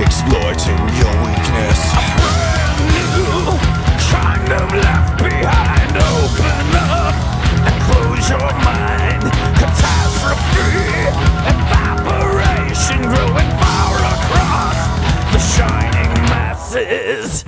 exploiting your weakness. A brand new kind of left behind. Open up and close your mind. Catastrophe, evaporation, growing far across the shining masses.